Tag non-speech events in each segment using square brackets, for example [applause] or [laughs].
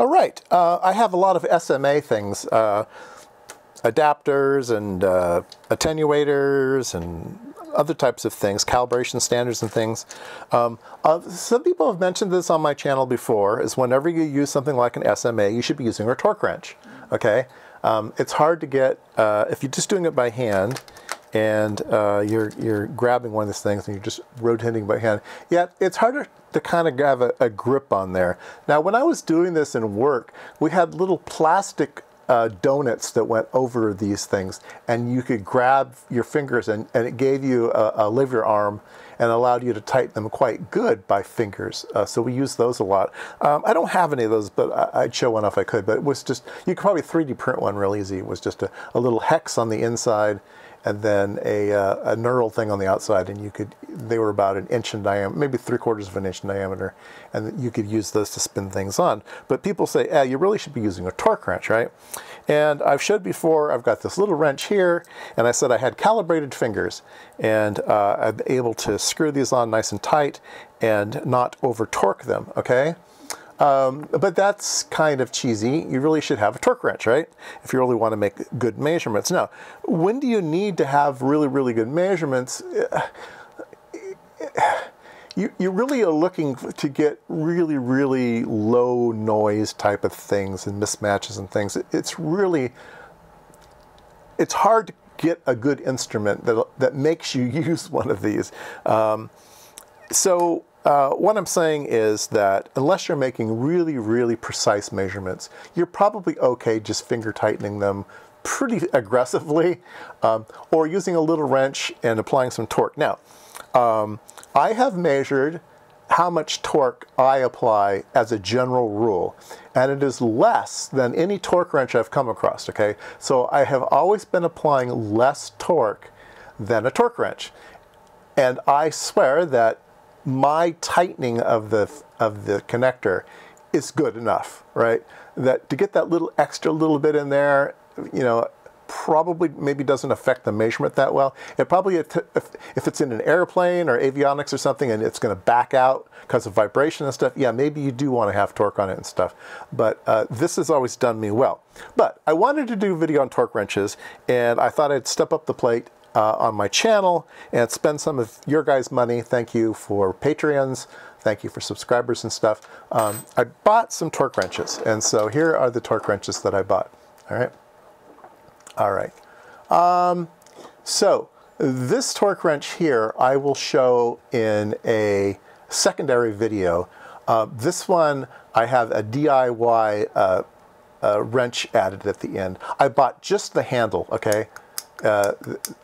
All right, uh, I have a lot of SMA things, uh, adapters and uh, attenuators and other types of things, calibration standards and things. Um, uh, some people have mentioned this on my channel before, is whenever you use something like an SMA, you should be using a torque wrench, okay? Um, it's hard to get, uh, if you're just doing it by hand, and uh, you're, you're grabbing one of these things and you're just rotating by hand, yeah, it's harder to kind of have a, a grip on there. Now, when I was doing this in work, we had little plastic uh, donuts that went over these things, and you could grab your fingers, and, and it gave you a, a lever arm and allowed you to tighten them quite good by fingers. Uh, so we use those a lot. Um, I don't have any of those, but I, would show one if I could. But it was just, you could probably 3D print one real easy. It was just a, a little hex on the inside and then a, uh, a knurled thing on the outside and you could they were about an inch in diameter maybe three quarters of an inch in diameter and you could use those to spin things on. But people say eh, you really should be using a torque wrench right? And I've showed before I've got this little wrench here and I said I had calibrated fingers and uh, I'm able to screw these on nice and tight and not over torque them okay um, but that's kind of cheesy. You really should have a torque wrench, right? If you really want to make good measurements. Now, when do you need to have really, really good measurements? You, you really are looking to get really, really low noise type of things and mismatches and things. It's really, it's hard to get a good instrument that, that makes you [laughs] use one of these. Um, so uh, what I'm saying is that unless you're making really, really precise measurements, you're probably okay just finger tightening them pretty [laughs] aggressively um, or using a little wrench and applying some torque. Now, um, I have measured how much torque I apply as a general rule, and it is less than any torque wrench I've come across, okay? So I have always been applying less torque than a torque wrench. And I swear that my tightening of the of the connector is good enough, right? That to get that little extra little bit in there, you know, probably maybe doesn't affect the measurement that well. It probably, if, if it's in an airplane or avionics or something and it's going to back out because of vibration and stuff, yeah, maybe you do want to have torque on it and stuff. But uh, this has always done me well. But I wanted to do a video on torque wrenches and I thought I'd step up the plate uh, on my channel and spend some of your guys' money. Thank you for Patreons. Thank you for subscribers and stuff. Um, I bought some torque wrenches, and so here are the torque wrenches that I bought. All right. All right. Um, so this torque wrench here, I will show in a secondary video. Uh, this one, I have a DIY uh, uh, wrench added at the end. I bought just the handle, okay? Uh,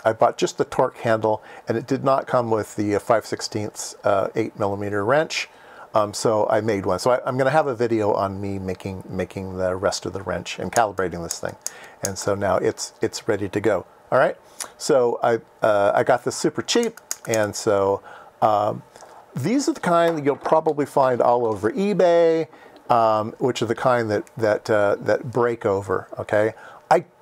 I bought just the torque handle and it did not come with the 5 16 uh, 8 millimeter wrench. Um, so I made one. So I, am going to have a video on me making making the rest of the wrench and calibrating this thing. And so now it's it's ready to go. All right. So I uh, I got this super cheap, and so um, these are the kind that you'll probably find all over eBay, um, which are the kind that that uh, that break over. Okay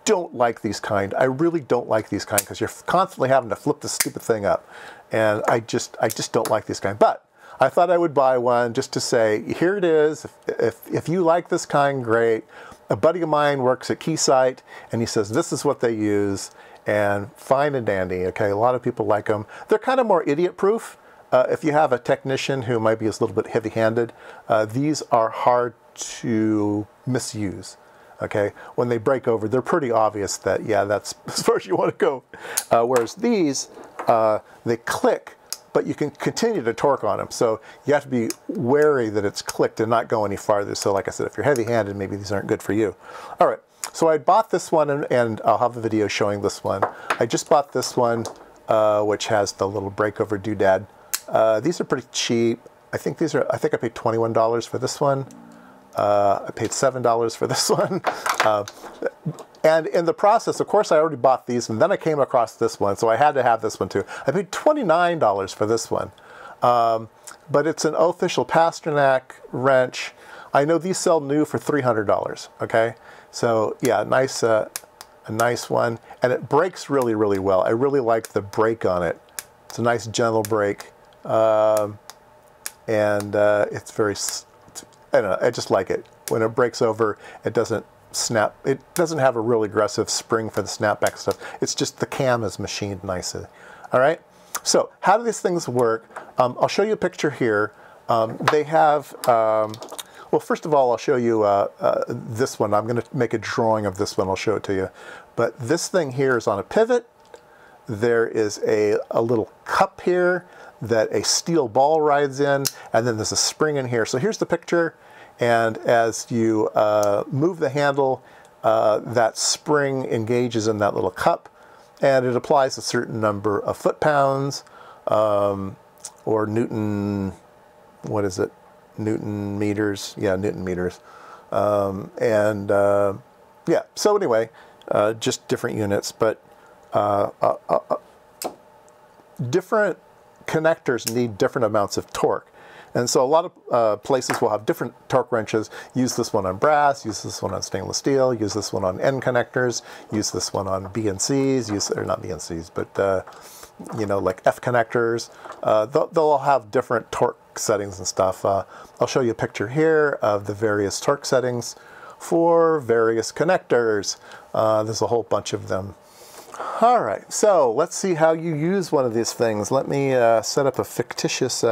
don't like these kind. I really don't like these kind because you're constantly having to flip the stupid thing up. And I just, I just don't like these kind. But I thought I would buy one just to say, here it is. If, if, if you like this kind, great. A buddy of mine works at Keysight and he says, this is what they use and fine and dandy. Okay, a lot of people like them. They're kind of more idiot proof. Uh, if you have a technician who might be a little bit heavy handed, uh, these are hard to misuse okay? When they break over, they're pretty obvious that, yeah, that's [laughs] as far as you want to go. Uh, whereas these, uh, they click, but you can continue to torque on them. So you have to be wary that it's clicked and not go any farther. So like I said, if you're heavy-handed, maybe these aren't good for you. All right, so I bought this one, and, and I'll have a video showing this one. I just bought this one, uh, which has the little breakover doodad. Uh, these are pretty cheap. I think these are, I think I paid $21 for this one. Uh, I paid $7 for [laughs] this one. Uh, and in the process, of course, I already bought these, and then I came across this one, so I had to have this one too. I paid $29 for this one. Um, but it's an official Pasternack wrench. I know these sell new for $300, okay? So yeah, nice, uh, a nice one. And it breaks really, really well. I really like the break on it. It's a nice gentle break. Um, and uh, it's very I don't know, I just like it. when it breaks over, it doesn't snap. It doesn't have a real aggressive spring for the snapback stuff. It's just the cam is machined nicely. All right. So how do these things work? Um, I'll show you a picture here. Um, they have, um, well, first of all, I'll show you uh, uh, this one. I'm going to make a drawing of this one. I'll show it to you. But this thing here is on a pivot. There is a, a little cup here that a steel ball rides in, and then there's a spring in here. So here's the picture. And as you uh, move the handle, uh, that spring engages in that little cup and it applies a certain number of foot-pounds um, or Newton, what is it? Newton meters, yeah, Newton meters. Um, and uh, yeah, so anyway, uh, just different units, but uh, uh different connectors need different amounts of torque. And so a lot of uh, places will have different torque wrenches. Use this one on brass, use this one on stainless steel, use this one on N connectors, use this one on BNCs, use, or not BNCs, but uh, you know, like F connectors. Uh, they'll, they'll, all have different torque settings and stuff. Uh, I'll show you a picture here of the various torque settings for various connectors. Uh, there's a whole bunch of them. All right, so let's see how you use one of these things. Let me uh, set up a fictitious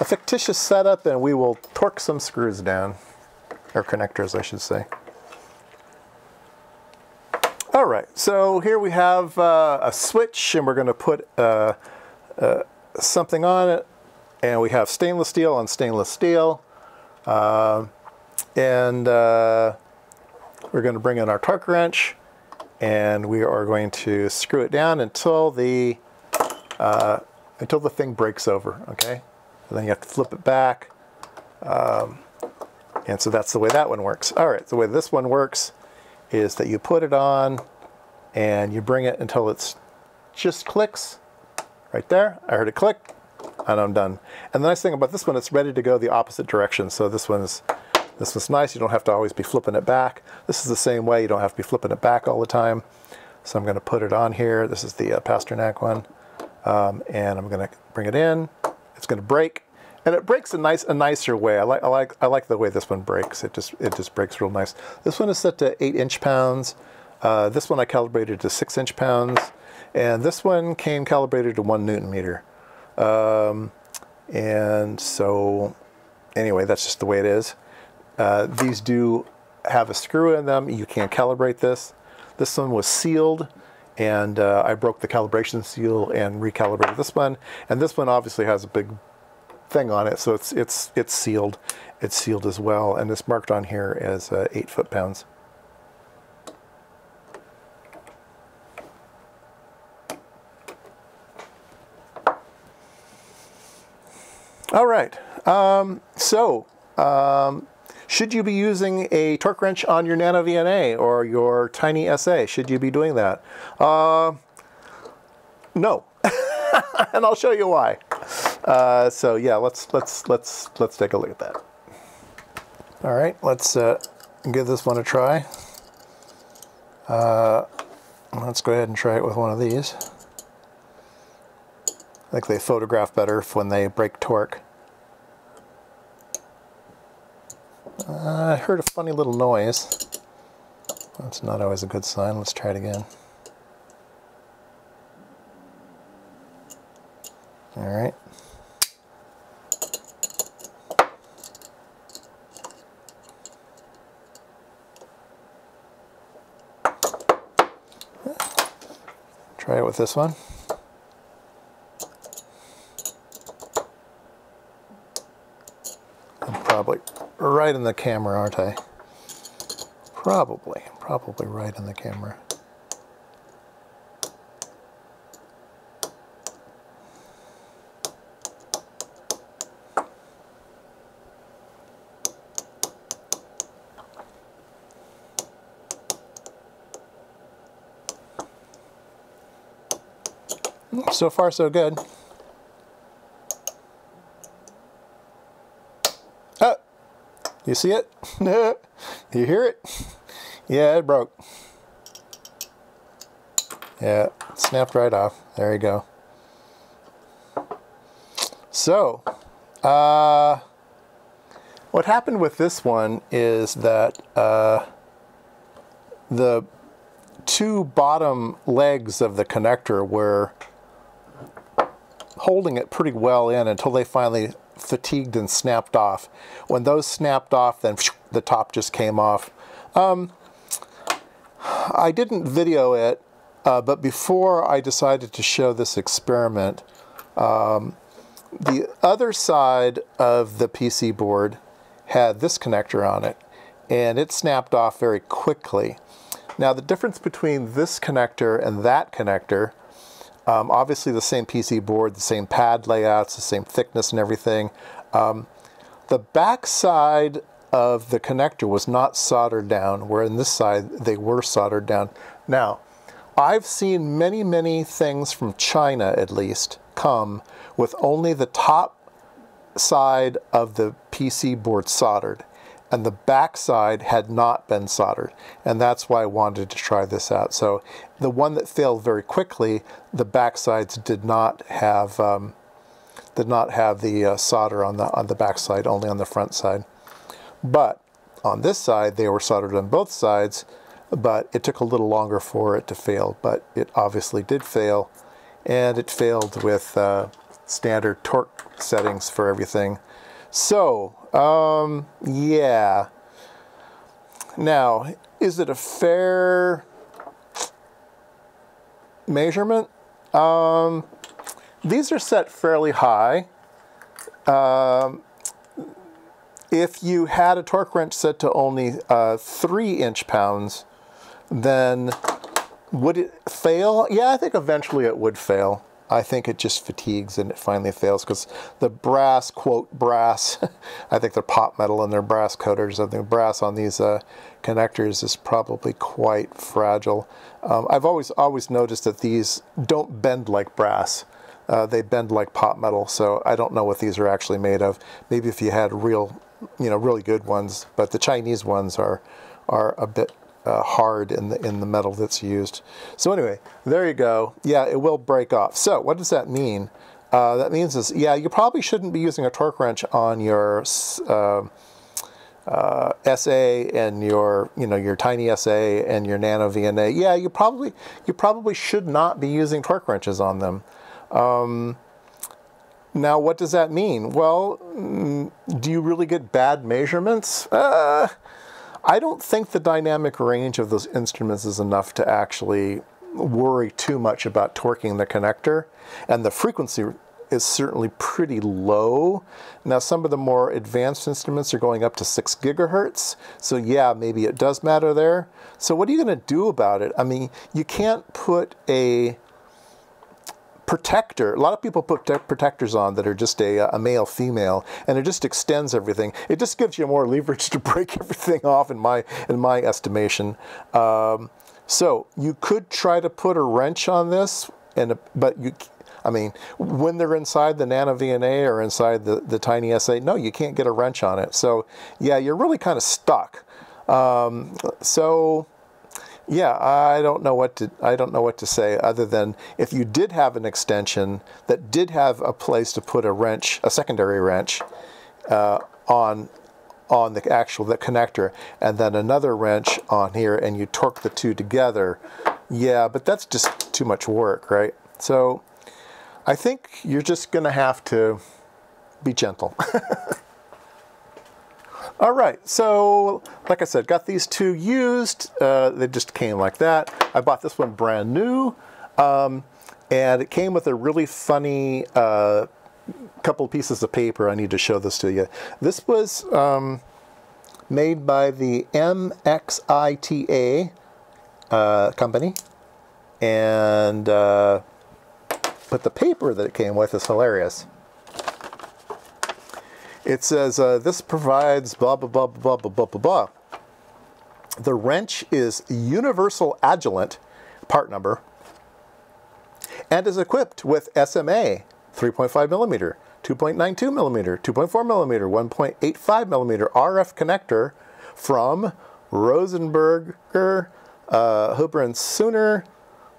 a fictitious setup and we will torque some screws down, or connectors I should say. All right, so here we have uh, a switch and we're going to put uh, uh, something on it. And we have stainless steel on stainless steel. Um, and uh, we're going to bring in our torque wrench. And we are going to screw it down until the uh, until the thing breaks over okay and then you have to flip it back. Um, and so that's the way that one works. All right, the way this one works is that you put it on and you bring it until it's just clicks right there. I heard it click and I'm done. And the nice thing about this one, it's ready to go the opposite direction. So this one's this one's nice. You don't have to always be flipping it back. This is the same way. You don't have to be flipping it back all the time. So I'm going to put it on here. This is the uh, Pasternack one. Um, and I'm going to bring it in. It's going to break, and it breaks a nice, a nicer way. I like, I like, I like the way this one breaks. It just, it just breaks real nice. This one is set to eight inch pounds. Uh, this one I calibrated to six inch pounds, and this one came calibrated to one newton meter. Um, and so, anyway, that's just the way it is. Uh, these do have a screw in them. You can't calibrate this. This one was sealed and uh, I broke the calibration seal and recalibrated this one. And this one obviously has a big thing on it, so it's it's it's sealed. It's sealed as well, and it's marked on here as uh, eight foot pounds. All right, um, so um, should you be using a torque wrench on your NanoVNA or your TinySA? Should you be doing that? Uh, no, [laughs] and I'll show you why. Uh, so yeah, let's let's let's let's take a look at that. All right, let's uh, give this one a try. Uh, let's go ahead and try it with one of these. I think they photograph better when they break torque. Uh, I heard a funny little noise. That's not always a good sign. Let's try it again. All right. Try it with this one. probably right in the camera, aren't I? Probably, probably right in the camera. So far, so good. You see it? [laughs] you hear it? Yeah, it broke. Yeah, snapped right off. There you go. So, uh, what happened with this one is that uh, the two bottom legs of the connector were holding it pretty well in until they finally fatigued and snapped off. When those snapped off, then the top just came off. Um, I didn't video it, uh, but before I decided to show this experiment, um, the other side of the PC board had this connector on it, and it snapped off very quickly. Now the difference between this connector and that connector, um, obviously the same PC board, the same pad layouts, the same thickness and everything. Um, the back side of the connector was not soldered down, where in this side they were soldered down. Now, I've seen many, many things from China at least come with only the top side of the PC board soldered and the back side had not been soldered. And that's why I wanted to try this out. So the one that failed very quickly the back sides did not have um, did not have the uh, solder on the on the back side only on the front side. But on this side they were soldered on both sides but it took a little longer for it to fail. But it obviously did fail and it failed with uh, standard torque settings for everything. So, um, yeah. Now, is it a fair measurement? Um, these are set fairly high. Um, if you had a torque wrench set to only uh, three inch pounds, then would it fail? Yeah, I think eventually it would fail. I think it just fatigues and it finally fails because the brass, quote, brass, [laughs] I think they're pot metal and they're brass coaters. I think brass on these uh, connectors is probably quite fragile. Um, I've always, always noticed that these don't bend like brass. Uh, they bend like pot metal, so I don't know what these are actually made of. Maybe if you had real, you know, really good ones, but the Chinese ones are, are a bit uh, hard in the in the metal that's used. So anyway, there you go. Yeah, it will break off. So what does that mean? Uh, that means is yeah, you probably shouldn't be using a torque wrench on your uh, uh SA and your you know your TinySA and your NanoVNA. Yeah, you probably you probably should not be using torque wrenches on them. Um, now, what does that mean? Well, mm, do you really get bad measurements? Uh, I don't think the dynamic range of those instruments is enough to actually worry too much about torquing the connector. And the frequency is certainly pretty low. Now some of the more advanced instruments are going up to 6 gigahertz. So yeah, maybe it does matter there. So what are you going to do about it? I mean, you can't put a protector. A lot of people put protectors on that are just a, a male female, and it just extends everything. It just gives you more [laughs] leverage to break everything off, in my in my estimation. Um, so you could try to put a wrench on this, and but you. I mean, when they're inside the NanoVNA or inside the, the TinySA, no, you can't get a wrench on it. So, yeah, you're really kind of stuck. Um, so, yeah, I don't know what to I don't know what to say other than if you did have an extension that did have a place to put a wrench, a secondary wrench, uh, on on the actual the connector, and then another wrench on here, and you torque the two together. Yeah, but that's just too much work, right? So I think you're just going to have to be gentle. [laughs] All right, so like I said, got these two used. Uh, they just came like that. I bought this one brand new, um, and it came with a really funny uh, couple pieces of paper. I need to show this to you. This was um, made by the MXITA uh, company, and uh, but the paper that it came with is hilarious. It says uh, this provides blah, blah, blah, blah, blah, blah, blah, blah. The wrench is universal adjuvant part number and is equipped with SMA 3.5 millimeter, 2.92 millimeter, 2.4 millimeter, 1.85 millimeter RF connector from Rosenberger, uh, Huber and Suhner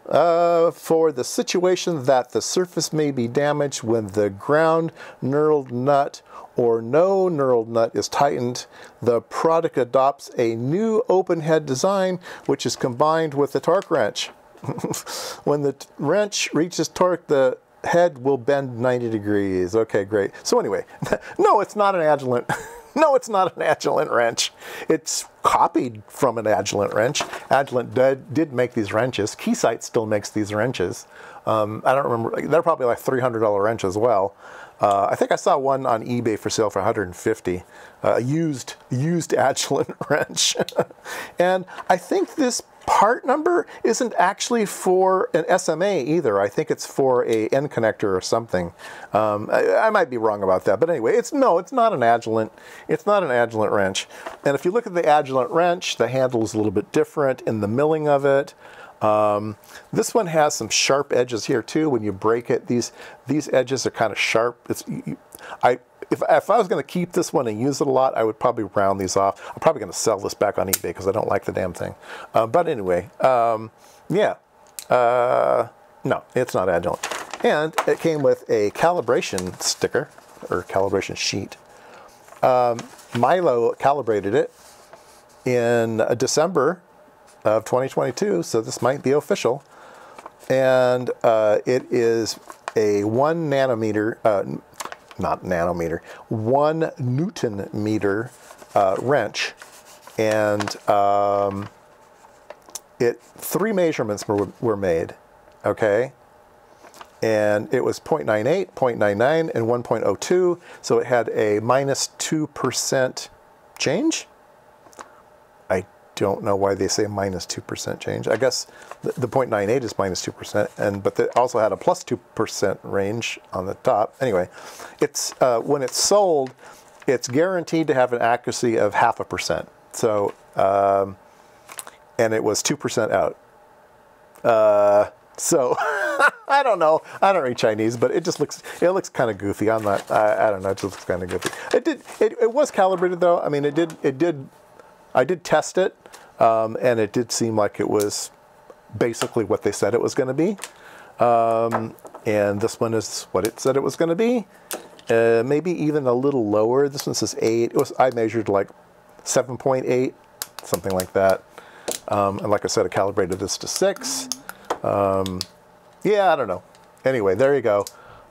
uh, for the situation that the surface may be damaged when the ground knurled nut or no knurled nut is tightened, the product adopts a new open head design which is combined with the torque wrench. [laughs] when the wrench reaches torque, the head will bend 90 degrees. Okay, great. So anyway, [laughs] no, it's not an Agilent. [laughs] no, it's not an Agilent wrench. It's copied from an Agilent wrench. Agilent did, did make these wrenches. Keysight still makes these wrenches. Um, I don't remember. They're probably like $300 wrench as well. Uh, I think I saw one on eBay for sale for 150, uh, a used used Agilent [laughs] wrench, [laughs] and I think this part number isn't actually for an SMA either. I think it's for a N connector or something. Um, I, I, might be wrong about that, but anyway, it's no, it's not an Agilent. It's not an Agilent wrench. And if you look at the Agilent wrench, the handle is a little bit different in the milling of it. Um, this one has some sharp edges here too. When you break it, these these edges are kind of sharp. It's you, I if, if I was going to keep this one and use it a lot, I would probably round these off. I'm probably going to sell this back on eBay because I don't like the damn thing. Uh, but anyway, um, yeah. Uh, no, it's not Agilent. And it came with a calibration sticker or calibration sheet. Um, Milo calibrated it in December of 2022, so this might be official. And uh, it is a one nanometer, uh, not nanometer, one Newton meter uh, wrench, and um, it three measurements were, were made, okay, and it was 0.98, 0.99, and 1.02, so it had a minus minus two percent change don't know why they say minus 2% change. I guess the, the 0.98 is minus 2%, and but they also had a plus 2% range on the top. Anyway, it's uh, when it's sold, it's guaranteed to have an accuracy of half a percent. So, um, and it was 2% out. Uh, so [laughs] I don't know. I don't read Chinese, but it just looks it looks kind of goofy. I'm not. I, I don't know. It just looks kind of goofy. It did. It, it was calibrated though. I mean, it did. It did I did test it, um, and it did seem like it was basically what they said it was going to be. Um, and this one is what it said it was going to be. Uh, maybe even a little lower. This one says 8. It was I measured like 7.8, something like that. Um, and like I said, I calibrated this to 6. Um, yeah, I don't know. Anyway, there you go.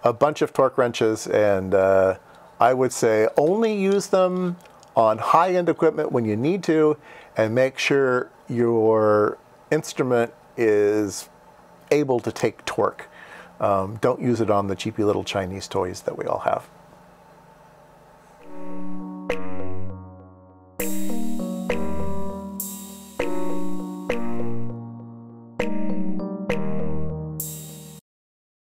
A bunch of torque wrenches, and uh, I would say only use them on high-end equipment when you need to and make sure your instrument is able to take torque. Um, don't use it on the cheapy little Chinese toys that we all have.